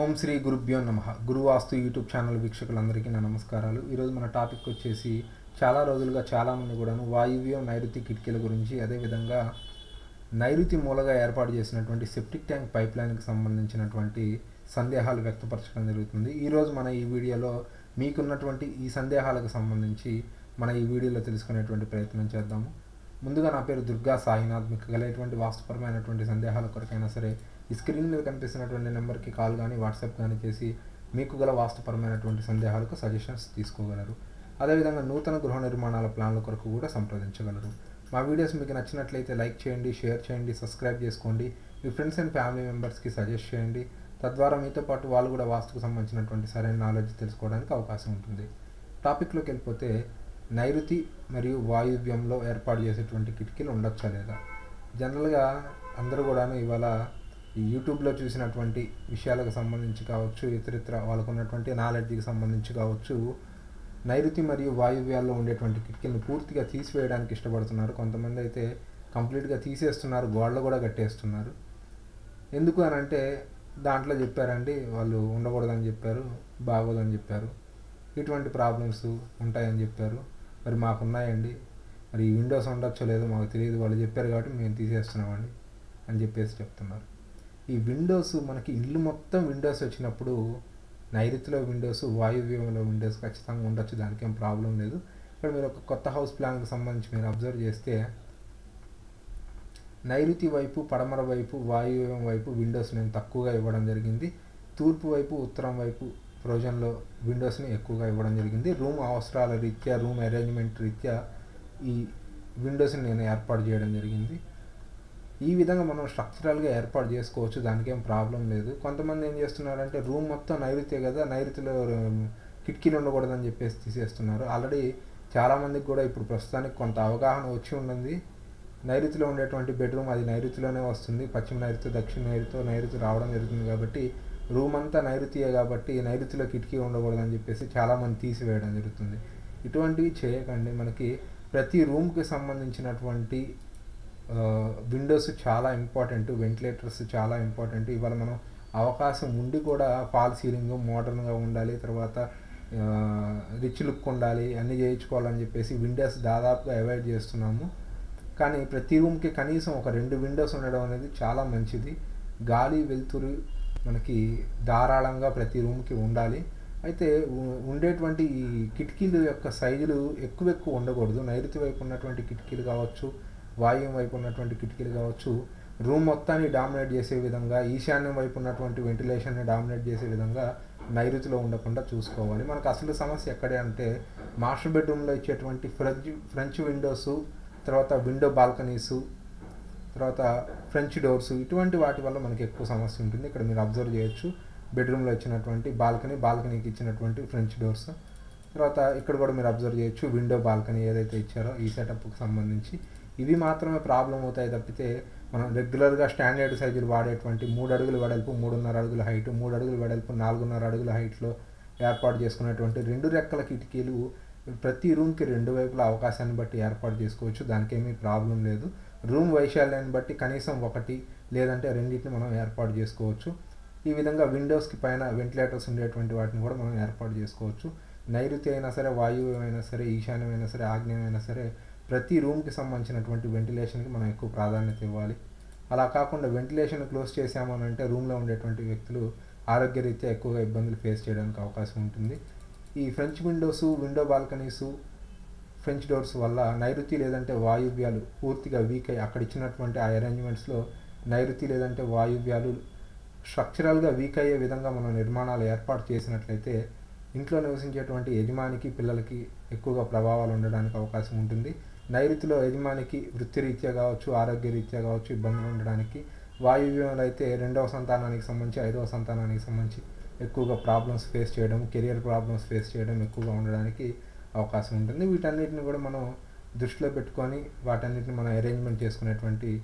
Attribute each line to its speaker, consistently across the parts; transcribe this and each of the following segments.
Speaker 1: ఓం శ్రీ గురుభ్యో నమ. గురువాస్తు YouTube channel వీక్షకులందరికీ నా నమస్కారాలు. ఈరోజు మన టాపిక్ వచ్చేసి చాలా రోజులుగా చాలామంది కూడాను వాయువ్యం నైరుతి కిటికీల గురించి అదేవిధంగా నైరుతి మూలగా ఏర్పాటు చేసినటువంటి సెప్టిక్ ట్యాంక్ పైప్ లైన్కి సంబంధించినటువంటి సందేహాలు వ్యక్తపరచడం జరుగుతుంది. ఈరోజు మన ఈ వీడియోలో మీకున్నటువంటి ఈ సందేహాలకు సంబంధించి మన ఈ వీడియోలో తెలుసుకునేటువంటి ప్రయత్నం చేద్దాము. ముందుగా నా పేరు దుర్గా సాయినాథ్. మీకు గలటువంటి వాస్తుపరమైనటువంటి సందేహాల కొరకైనా సరే ఈ స్క్రీన్ మీద కనిపిస్తున్నటువంటి నెంబర్కి కాల్ కానీ వాట్సాప్ కానీ చేసి మీకు గల వాస్తుపరమైనటువంటి సందేహాలకు సజెషన్స్ తీసుకోగలరు. అదేవిధంగా నూతన గృహ నిర్మాణాల ప్లాన్ల కొరకు కూడా సంప్రదించగలరు. మా వీడియోస్ మీకు నచ్చినట్లయితే లైక్ చేయండి షేర్ చేయండి సబ్స్క్రైబ్ చేసుకోండి. మీ ఫ్రెండ్స్ అండ్ ఫ్యామిలీ మెంబర్స్కి సజెస్ట్ చేయండి. తద్వారా మీతో పాటు వాళ్ళు కూడా వాస్తుకు సంబంధించినటువంటి సరైన నాలెడ్జ్ తెలుసుకోవడానికి అవకాశం ఉంటుంది. టాపిక్లోకి వెళ్ళిపోతే నైరుతి మరియు వాయువ్యంలో ఏర్పాటు చేసేటువంటి కిటికీలు ఉండొచ్చా లేదా? జనరల్గా అందరూ కూడాను ఇవాళ ఈ యూట్యూబ్లో చూసినటువంటి విషయాలకు సంబంధించి కావచ్చు ఇతరితర వాళ్ళకు ఉన్నటువంటి నాలెడ్జ్కి సంబంధించి కావచ్చు నైరుతి మరియు వాయువ్యాల్లో ఉండేటువంటి కిటికీలను పూర్తిగా తీసివేయడానికి ఇష్టపడుతున్నారు. కొంతమంది అయితే కంప్లీట్గా తీసేస్తున్నారు గోడలు కూడా కట్టేస్తున్నారు. ఎందుకు అని అంటే దాంట్లో చెప్పారండి వాళ్ళు ఉండకూడదని చెప్పారు బాగోదని చెప్పారు. ఇటువంటి ప్రాబ్లమ్స్ ఉంటాయని చెప్పారు. మరి మాకున్నాయండి. మరి ఈ విండోస్ ఉండొచ్చో లేదో మాకు తెలియదు వాళ్ళు చెప్పారు కాబట్టి మేము తీసేస్తున్నామండి అని చెప్పేసి చెప్తున్నారు. ఈ విండోస్ మనకి ఇల్లు మొత్తం విండోస్ వచ్చినప్పుడు నైరుతిలో విండోస్ వాయువ్యంలో విండోస్ ఖచ్చితంగా ఉండొచ్చు దానికి ఏం ప్రాబ్లం లేదు. ఇక్కడ మీరు ఒక కొత్త హౌస్ ప్లాన్కి సంబంధించి మీరు అబ్జర్వ్ చేస్తే నైరుతి వైపు పడమర వైపు వాయువ్యం వైపు విండోస్ నేను తక్కువగా ఇవ్వడం జరిగింది. తూర్పు వైపు ఉత్తరం వైపు ప్రొజన్లో విండోస్ని ఎక్కువగా ఇవ్వడం జరిగింది. రూమ్ అవసరాల రీత్యా రూమ్ అరేంజ్మెంట్ రీత్యా ఈ విండోస్ని నేను ఏర్పాటు చేయడం జరిగింది. ఈ విధంగా మనం స్ట్రక్చరల్గా ఏర్పాటు చేసుకోవచ్చు దానికి ఏం ప్రాబ్లం లేదు. కొంతమంది ఏం చేస్తున్నారంటే రూమ్ మొత్తం నైరుతే కదా నైరుతిలో కిటికీలు ఉండకూడదని చెప్పేసి తీసేస్తున్నారు. ఆల్రెడీ చాలామందికి కూడా ఇప్పుడు ప్రస్తుతానికి కొంత అవగాహన వచ్చి ఉన్నది. నైరుతిలో ఉండేటువంటి బెడ్రూమ్ అది నైరుతిలోనే వస్తుంది. పశ్చిమ నైరుతి దక్షిణ నైరుతి నైరుతి రావడం జరుగుతుంది కాబట్టి రూమ్ అంతా నైరుతియే కాబట్టి నైరుతిలో కిటికీ ఉండకూడదని చెప్పేసి చాలామంది తీసివేయడం జరుగుతుంది. ఇటువంటివి చేయకండి. మనకి ప్రతి రూమ్కి సంబంధించినటువంటి విండోస్ చాలా ఇంపార్టెంట్ వెంటిలేటర్స్ చాలా ఇంపార్టెంట్. ఇవాళ మనం అవకాశం ఉండి కూడా ఫాల్ సీలింగ్ మోడర్న్గా ఉండాలి తర్వాత రిచ్ లుక్ ఉండాలి అన్నీ చేయించుకోవాలని చెప్పేసి విండోస్ దాదాపుగా అవాయిడ్ చేస్తున్నాము. కానీ ప్రతి రూమ్కి కనీసం ఒక రెండు విండోస్ ఉండడం అనేది చాలా మంచిది. గాలి వెలుతురు మనకి ధారాళంగా ప్రతి రూమ్కి ఉండాలి. అయితే ఉండేటువంటి ఈ కిటికీలు యొక్క సైజులు ఎక్కువ ఎక్కువ ఉండకూడదు. నైరుతి వైపు ఉన్నటువంటి కిటికీలు కావచ్చు వాయువ్యం వైపు ఉన్నటువంటి కిటికీలు కావచ్చు రూమ్ మొత్తాన్ని డామినేట్ చేసే విధంగా ఈశాన్యం వైపు ఉన్నటువంటి వెంటిలేషన్ని డామినేట్ చేసే విధంగా నైరుతిలో ఉండకుండా చూసుకోవాలి. మనకు అసలు సమస్య ఎక్కడే అంటే మాస్టర్ బెడ్రూమ్లో ఇచ్చేటువంటి ఫ్రెంచ్ ఫ్రెంచ్ విండోస్ తర్వాత విండో బాల్కనీసు తర్వాత ఫ్రెంచ్ డోర్స్ ఇటువంటి వాటి వల్ల మనకి ఎక్కువ సమస్య ఉంటుంది. ఇక్కడ మీరు అబ్జర్వ్ చేయొచ్చు. బెడ్రూమ్లో ఇచ్చినటువంటి బాల్కనీ బాల్కనీకి ఇచ్చినటువంటి ఫ్రెంచ్ డోర్స్. తర్వాత ఇక్కడ కూడా మీరు అబ్జర్వ్ చేయొచ్చు విండో బాల్కనీ ఏదైతే ఇచ్చారో ఈ సెటప్కి సంబంధించి. ఇవి మాత్రమే ప్రాబ్లం అవుతాయి తప్పితే మనం రెగ్యులర్గా స్టాండర్డ్ సైజులు వాడేటువంటి మూడు అడుగుల వెడల్పు మూడున్నర అడుగుల హైట్ మూడు అడుగుల వెడల్పు నాలుగున్నర అడుగుల హైట్లో ఏర్పాటు చేసుకున్నటువంటి రెండు రెక్కల కిటికీలు ప్రతి రూమ్కి రెండు వైపుల అవకాశాన్ని బట్టి ఏర్పాటు చేసుకోవచ్చు. దానికేమీ ప్రాబ్లం లేదు. రూమ్ వైశాల్యాన్ని బట్టి కనీసం ఒకటి లేదంటే రెండింటిని మనం ఏర్పాటు చేసుకోవచ్చు. ఈ విధంగా విండోస్కి పైన వెంటిలేటర్స్ ఉండేటువంటి వాటిని కూడా మనం ఏర్పాటు చేసుకోవచ్చు. నైరుతి అయినా సరే వాయువు అయినా సరే ఈశాన్యమైనా సరే ఆగ్నేయమైనా సరే ప్రతి రూమ్కి సంబంధించినటువంటి వెంటిలేషన్కి మనం ఎక్కువ ప్రాధాన్యత ఇవ్వాలి. అలా కాకుండా వెంటిలేషన్ క్లోజ్ చేసామనంటే రూమ్లో ఉండేటువంటి వ్యక్తులు ఆరోగ్యరీత్యా ఎక్కువగా ఇబ్బందులు ఫేస్ చేయడానికి అవకాశం ఉంటుంది. ఈ french windows window balconies french doors వల్ల నైరుతి లేదంటే వాయువ్యాలు పూర్తిగా వీక్ అయ్యి అక్కడ ఇచ్చినటువంటి ఆ అరేంజ్మెంట్స్లో నైరుతి లేదంటే వాయువ్యాలు స్ట్రక్చరల్గా వీక్ అయ్యే విధంగా మనం నిర్మాణాలు ఏర్పాటు చేసినట్లయితే ఇంట్లో నివసించేటువంటి యజమానికి పిల్లలకి ఎక్కువగా ప్రభావాలు ఉండడానికి అవకాశం ఉంటుంది. నైరుతిలో యజమానికి వృత్తిరీత్యా కావచ్చు ఆరోగ్యరీత్యా కావచ్చు ఇబ్బందులు ఉండడానికి వాయువ్యంలో అయితే రెండవ సంతానానికి సంబంధించి ఐదవ సంతానానికి సంబంధించి ఎక్కువగా ప్రాబ్లమ్స్ ఫేస్ చేయడం కెరియర్ ప్రాబ్లమ్స్ ఫేస్ చేయడం ఎక్కువగా ఉండడానికి అవకాశం ఉంటుంది. వీటన్నిటిని కూడా మనం దృష్టిలో పెట్టుకొని వాటన్నిటిని మనం అరేంజ్మెంట్ చేసుకునేటువంటి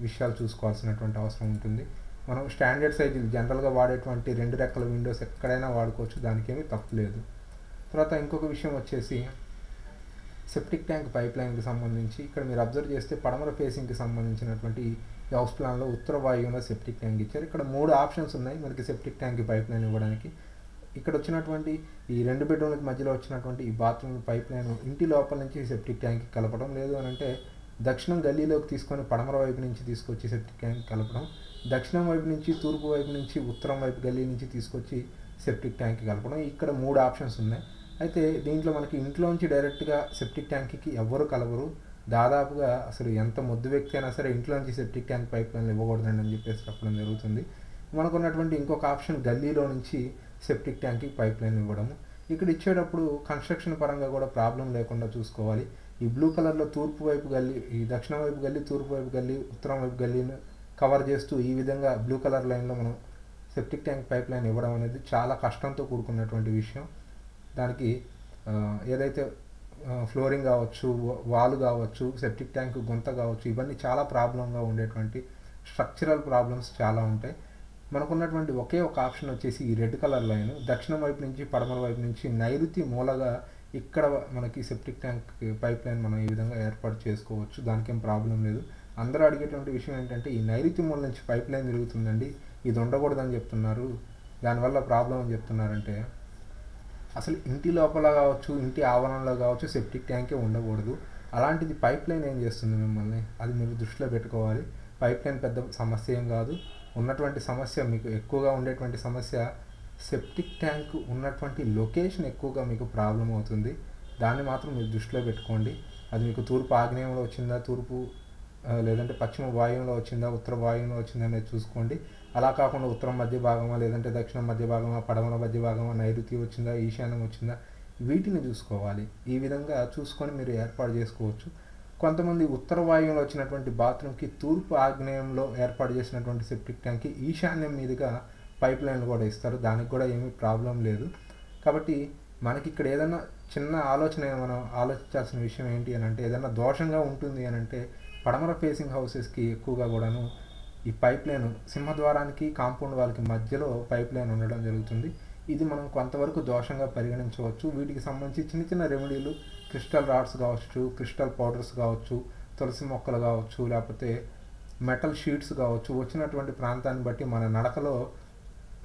Speaker 1: విషయాలు చూసుకోవాల్సినటువంటి అవసరం ఉంటుంది. మనం స్టాండర్డ్ సైజులు జనరల్గా వాడేటువంటి రెండు రెక్కల విండోస్ ఎక్కడైనా వాడుకోవచ్చు దానికి ఏమీ తప్పు లేదు. తర్వాత ఇంకొక విషయం వచ్చేసి సెప్టిక్ ట్యాంక్ పైప్ లైన్కి సంబంధించి ఇక్కడ మీరు అబ్జర్వ్ చేస్తే పడమర ఫేసింగ్కి సంబంధించినటువంటి ఈ హౌస్ ప్లాన్లో ఉత్తర వాయువులో సెప్టిక్ ట్యాంక్ ఇచ్చారు. ఇక్కడ మూడు ఆప్షన్స్ ఉన్నాయి మనకి సెప్టిక్ ట్యాంక్ పైప్ లైన్ ఇవ్వడానికి. ఇక్కడ వచ్చినటువంటి ఈ రెండు బెడ్రూమ్లకి మధ్యలో వచ్చినటువంటి ఈ బాత్రూమ్ పైప్ లైన్ ఇంటి లోపల నుంచి సెప్టిక్ ట్యాంక్ కలపడం లేదు అని అంటే దక్షిణం గల్లీలోకి తీసుకొని పడమర వైపు నుంచి తీసుకొచ్చి సెప్టిక్ ట్యాంక్ కలపడం దక్షిణం వైపు నుంచి తూర్పు వైపు నుంచి ఉత్తరం వైపు గల్లీ నుంచి తీసుకొచ్చి సెప్టిక్ ట్యాంక్ కలపడం. ఇక్కడ మూడు ఆప్షన్స్ ఉన్నాయి. అయితే దీంట్లో మనకి ఇంట్లోంచి డైరెక్ట్గా సెప్టిక్ ట్యాంక్కి ఎవ్వరు కలవరు. దాదాపుగా అసలు ఎంత ముద్దు వ్యక్తి అయినా సరే ఇంట్లోంచి సెప్టిక్ ట్యాంక్ పైప్ లైన్ ఇవ్వకూడదండి అని చెప్పేసి చెప్పడం జరుగుతుంది. మనకున్నటువంటి ఇంకొక ఆప్షన్ గల్లీలో నుంచి సెప్టిక్ ట్యాంక్కి పైప్ లైన్ ఇవ్వడము ఇక్కడ ఇచ్చేటప్పుడు కన్స్ట్రక్షన్ పరంగా కూడా ప్రాబ్లం లేకుండా చూసుకోవాలి. ఈ బ్లూ కలర్లో తూర్పు వైపు గల్లీ ఈ దక్షిణ వైపు గల్లీ తూర్పు వైపు గల్లీ ఉత్తరం వైపు గల్లీని కవర్ చేస్తూ ఈ విధంగా బ్లూ కలర్ లైన్లో మనం సెప్టిక్ ట్యాంక్ పైప్ లైన్ ఇవ్వడం అనేది చాలా కష్టంతో కూడుకున్నటువంటి విషయం. దానికి ఏదైతే ఫ్లోరింగ్ కావచ్చు వాల్ కావచ్చు సెప్టిక్ ట్యాంక్ గుంత కావచ్చు ఇవన్నీ చాలా ప్రాబ్లంగా ఉండేటువంటి స్ట్రక్చరల్ ప్రాబ్లమ్స్ చాలా ఉంటాయి. మనకున్నటువంటి ఒకే ఒక ఆప్షన్ వచ్చేసి ఈ రెడ్ కలర్ లైన్. దక్షిణం వైపు నుంచి పడమర వైపు నుంచి నైరుతి మూలగా ఇక్కడ మనకి సెప్టిక్ ట్యాంక్ పైప్ లైన్ మనం ఈ విధంగా ఏర్పాటు చేసుకోవచ్చు. దానికేం ప్రాబ్లం లేదు. అందరూ అడిగేటువంటి విషయం ఏంటంటే ఈ నైరుతి మూల నుంచి పైప్ లైన్ తిరుగుతుందండి ఇది ఉండకూడదని చెప్తున్నారు. దానివల్ల ప్రాబ్లం అని చెప్తున్నారంటే అసలు ఇంటి లోపల కావచ్చు ఇంటి ఆవరణలో కావచ్చు సెప్టిక్ ట్యాంకే ఉండకూడదు. అలాంటిది పైప్ లైన్ ఏం చేస్తుంది మిమ్మల్ని? అది మీరు దృష్టిలో పెట్టుకోవాలి. పైప్ లైన్ పెద్ద సమస్య ఏం కాదు. ఉన్నటువంటి సమస్య మీకు ఎక్కువగా ఉండేటువంటి సమస్య సెప్టిక్ ట్యాంక్ ఉన్నటువంటి లొకేషన్ ఎక్కువగా మీకు ప్రాబ్లం అవుతుంది. దాన్ని మాత్రం మీరు దృష్టిలో పెట్టుకోండి. అది మీకు తూర్పు ఆగ్నేయంలో వచ్చిందా తూర్పు లేదంటే పశ్చిమ వాయువులో వచ్చిందా ఉత్తర వాయువులో వచ్చిందా అనేది చూసుకోండి. అలా కాకుండా ఉత్తరం మధ్య భాగమా లేదంటే దక్షిణం మధ్య భాగమా పడమర మధ్య భాగమా నైరుతి వచ్చిందా ఈశాన్యం వచ్చిందా వీటిని చూసుకోవాలి. ఈ విధంగా చూసుకొని మీరు ఏర్పాటు చేసుకోవచ్చు. కొంతమంది ఉత్తర వాయువులో వచ్చినటువంటి బాత్రూమ్కి తూర్పు ఆగ్నేయంలో ఏర్పాటు చేసినటువంటి సెప్టిక్ ట్యాంక్కి ఈశాన్యం మీదుగా పైప్ లైన్లు కూడా ఇస్తారు. దానికి కూడా ఏమీ ప్రాబ్లం లేదు. కాబట్టి మనకి ఇక్కడ ఏదైనా చిన్న ఆలోచన మనం ఆలోచించాల్సిన విషయం ఏంటి అని అంటే ఏదైనా దోషంగా ఉంటుంది అని అంటే పడమర ఫేసింగ్ హౌసెస్కి ఎక్కువగా కూడాను ఈ పైప్ లైన్ సింహద్వారానికి కాంపౌండ్ వాళ్ళకి మధ్యలో పైప్ లైన్ ఉండడం జరుగుతుంది. ఇది మనం కొంతవరకు దోషంగా పరిగణించవచ్చు. వీటికి సంబంధించి చిన్న చిన్న రెమెడీలు క్రిస్టల్ రాడ్స్ కావచ్చు క్రిస్టల్ పౌడర్స్ కావచ్చు తులసి మొక్కలు కావచ్చు లేకపోతే మెటల్ షీట్స్ కావచ్చు వచ్చినటువంటి ప్రాంతాన్ని బట్టి మన నడకలో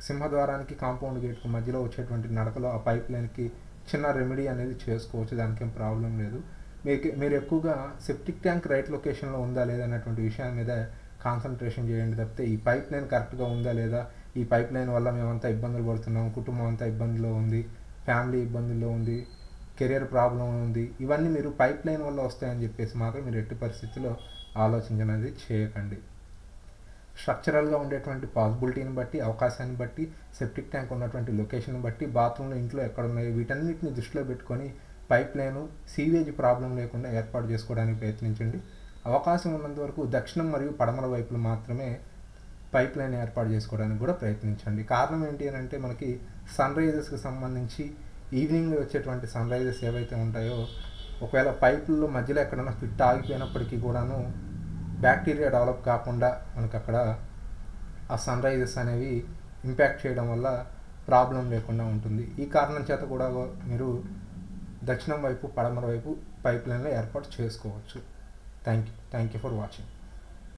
Speaker 1: సింహద్వారానికి కాంపౌండ్ గేట్కి మధ్యలో వచ్చేటువంటి నడకలో ఆ పైప్ లైన్కి చిన్న రెమెడీ అనేది చేసుకోవచ్చు. దానికి ఏం ప్రాబ్లం లేదు. మీకు మీరు ఎక్కువగా సెప్టిక్ ట్యాంక్ రైట్ లొకేషన్లో ఉందా లేదన్నటువంటి విషయం మీద కాన్సన్ట్రేషన్ చేయండి తప్పితే ఈ పైప్ లైన్ కరెక్ట్గా ఉందా లేదా? ఈ పైప్ లైన్ వల్ల మేమంతా ఇబ్బందులు పడుతున్నాం కుటుంబం అంతా ఇబ్బందిలో ఉంది ఫ్యామిలీ ఇబ్బందుల్లో ఉంది కెరియర్ ప్రాబ్లం ఉంది. ఇవన్నీ మీరు పైప్ లైన్ వల్ల వస్తాయని చెప్పేసి మాత్రం మీరు ఎట్టి పరిస్థితుల్లో ఆలోచించనేది చేయకండి. స్ట్రక్చరల్గా ఉండేటువంటి పాసిబిలిటీని బట్టి అవకాశాన్ని బట్టి సెప్టిక్ ట్యాంక్ ఉన్నటువంటి లొకేషన్ బట్టి బాత్రూంలో ఇంట్లో ఎక్కడ ఉన్నాయి వీటన్నిటిని దృష్టిలో పెట్టుకొని పైప్ లైను సీవేజ్ ప్రాబ్లం లేకుండా ఏర్పాటు చేసుకోవడానికి ప్రయత్నించండి. అవకాశం ఉన్నంత వరకు దక్షిణం మరియు పడమర వైపులు మాత్రమే పైప్ లైన్ ఏర్పాటు చేసుకోవడానికి కూడా ప్రయత్నించండి. కారణం ఏంటి అని అంటే మనకి సన్ రైజెస్కి సంబంధించి ఈవినింగ్ వచ్చేటువంటి సన్ రైజెస్ ఏవైతే ఉంటాయో ఒకవేళ పైపుల్లో మధ్యలో ఎక్కడైనా ఫిట్ ఆగిపోయినప్పటికీ కూడాను బ్యాక్టీరియా డెవలప్ కాకుండా మనకు అక్కడ ఆ సన్ రైజెస్ అనేవి ఇంపాక్ట్ చేయడం వల్ల ప్రాబ్లం లేకుండా ఉంటుంది. ఈ కారణం చేత కూడా మీరు దక్షిణం వైపు పడమర వైపు పైప్ లైన్లో ఏర్పాటు చేసుకోవచ్చు. Thank, thank you for watching.